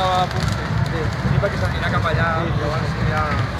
estaba para que se acá para allá.